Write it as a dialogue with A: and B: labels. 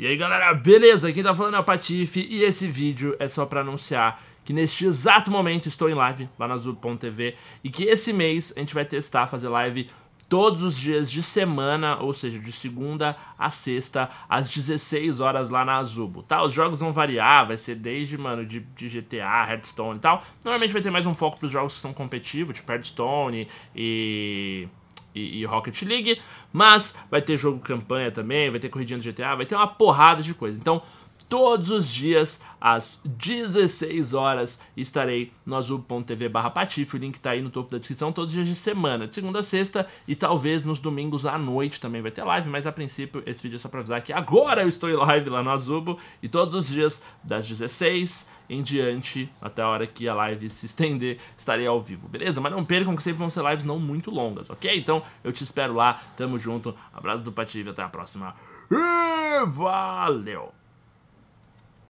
A: E aí galera, beleza? Quem tá falando é o Patife e esse vídeo é só pra anunciar que neste exato momento estou em live lá na Azul.tv e que esse mês a gente vai testar fazer live todos os dias de semana, ou seja, de segunda a sexta, às 16 horas lá na Azubo, tá? Os jogos vão variar, vai ser desde, mano, de, de GTA, Hearthstone e tal. Normalmente vai ter mais um foco pros jogos que são competitivos, tipo Hearthstone e e, e, Rocket League, mas vai ter jogo campanha também, vai ter corridinha do GTA, vai ter uma porrada de coisa. Então, todos os dias, às 16 horas, estarei no azul.tv barra patife, o link tá aí no topo da descrição, todos os dias de semana, de segunda a sexta, e talvez nos domingos à noite também vai ter live, mas a princípio esse vídeo é só pra avisar que agora eu estou em live lá no Azubo, e todos os dias, das 16 em diante, até a hora que a live se estender, estarei ao vivo, beleza? Mas não percam que sempre vão ser lives não muito longas, ok? Então eu te espero lá, tamo junto, abraço do Patife, até a próxima, e valeu!